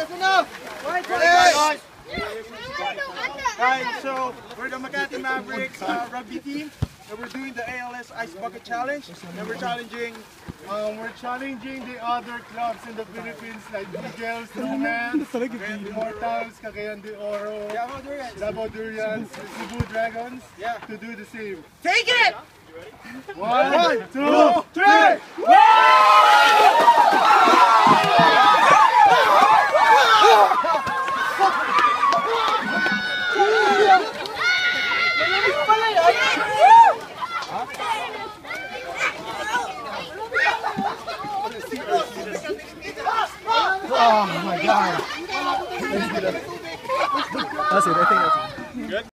Guys, guys, so we're the Makati Mavericks uh, rugby team. And we're doing the ALS Ice Bucket Challenge. And we're challenging Um, we're challenging the other clubs in the Philippines like Eagles, Nomads, Red Immortals, Cagayan de Oro, Davao Durians, Cebu Dragons to do the same. Take it! One, two, Oh my god. That's it. I think that's it. Good.